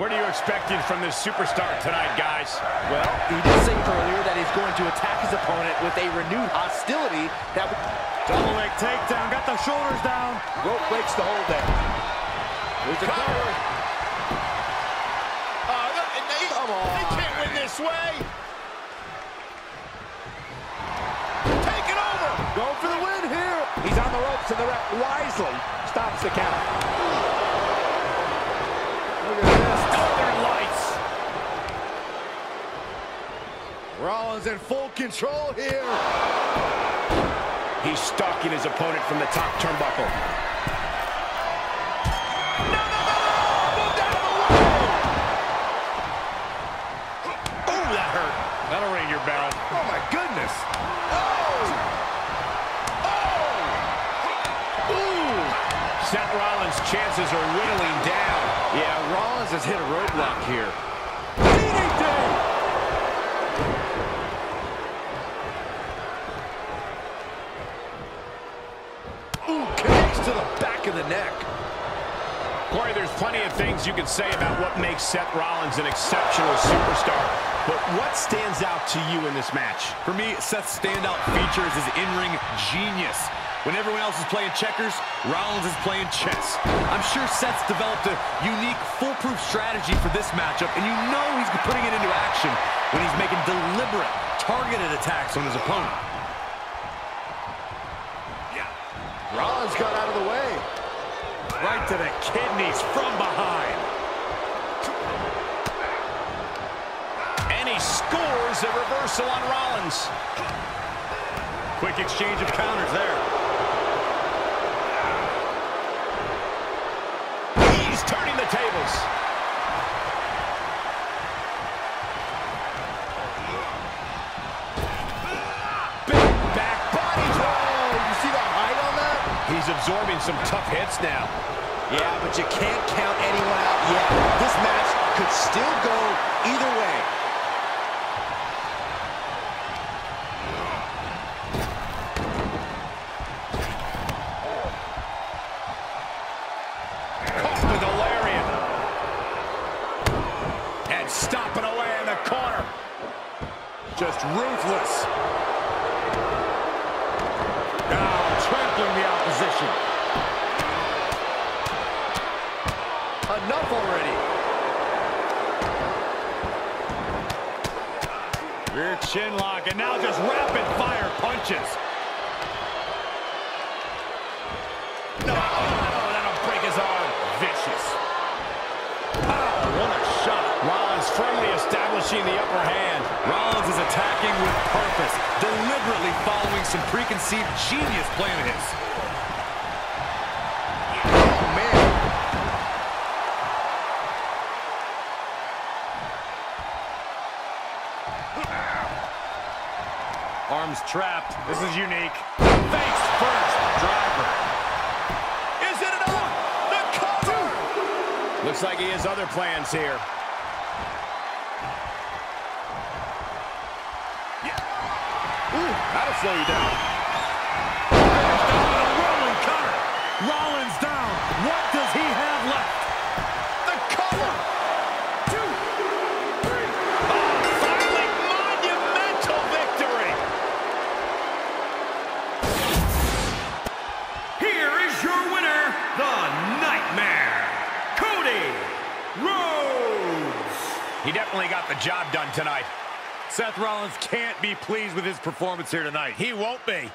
What are you expecting from this superstar tonight, guys? Well, he did say earlier that he's going to attack his opponent with a renewed hostility that would... Double leg takedown, got the shoulders down. Rope breaks the hold there. There's a cover. Uh, they, Come on. They can't win this way. Take it over. Going for the win here. He's on the ropes and the ref wisely stops the count. Rollins in full control here. He's stalking his opponent from the top turnbuckle. Oh, that hurt. That'll ring your bell. Oh, my goodness. Oh. Oh. Seth Rollins' chances are whittling down. Yeah, Rollins has hit a roadblock here. To the back of the neck. Corey, there's plenty of things you can say about what makes Seth Rollins an exceptional superstar. But what stands out to you in this match? For me, Seth's standout feature is his in-ring genius. When everyone else is playing checkers, Rollins is playing chess. I'm sure Seth's developed a unique, foolproof strategy for this matchup, and you know he's putting it into action when he's making deliberate, targeted attacks on his opponent. Rollins got out of the way. Right to the kidneys from behind. And he scores a reversal on Rollins. Quick exchange of counters there. He's turning the tables. Big back body drop. You see the height on that? He's absorbing some tough hits now. Yeah, but you can't count anyone out yet. This match could still go either way. Caught with a lariat. And stomping away in the corner. Just ruthless. Rear chin lock, and now just rapid fire punches. No, oh, that'll break his arm. Vicious. Pow, what a shot. Rollins firmly establishing the upper hand. Rollins is attacking with purpose, deliberately following some preconceived genius plan of his. Arms trapped. This is unique. Face first. Driver. Is it enough? The cover! Looks like he has other plans here. Ooh, that'll slow you. Down Definitely got the job done tonight. Seth Rollins can't be pleased with his performance here tonight. He won't be.